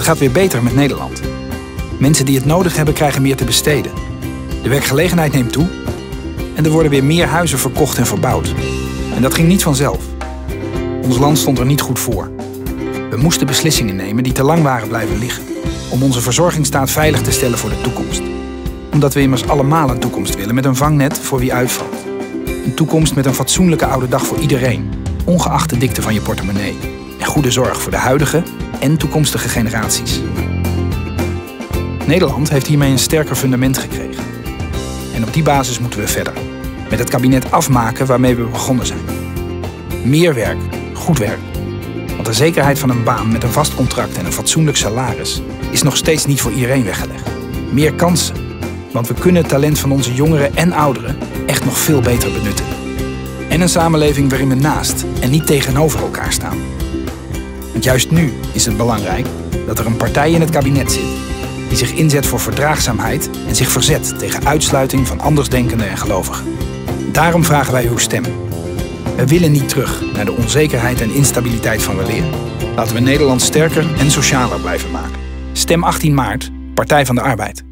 Het gaat weer beter met Nederland. Mensen die het nodig hebben krijgen meer te besteden. De werkgelegenheid neemt toe en er worden weer meer huizen verkocht en verbouwd. En dat ging niet vanzelf. Ons land stond er niet goed voor. We moesten beslissingen nemen die te lang waren blijven liggen. Om onze verzorgingsstaat veilig te stellen voor de toekomst. Omdat we immers allemaal een toekomst willen met een vangnet voor wie uitvalt. Een toekomst met een fatsoenlijke oude dag voor iedereen, ongeacht de dikte van je portemonnee. Goede zorg voor de huidige en toekomstige generaties. Nederland heeft hiermee een sterker fundament gekregen. En op die basis moeten we verder. Met het kabinet afmaken waarmee we begonnen zijn. Meer werk, goed werk. Want de zekerheid van een baan met een vast contract en een fatsoenlijk salaris is nog steeds niet voor iedereen weggelegd. Meer kansen. Want we kunnen het talent van onze jongeren en ouderen echt nog veel beter benutten. En een samenleving waarin we naast en niet tegenover elkaar staan. Want juist nu is het belangrijk dat er een partij in het kabinet zit die zich inzet voor verdraagzaamheid en zich verzet tegen uitsluiting van andersdenkenden en gelovigen. Daarom vragen wij uw stem. We willen niet terug naar de onzekerheid en instabiliteit van weleer. Laten we Nederland sterker en socialer blijven maken. Stem 18 maart, Partij van de Arbeid.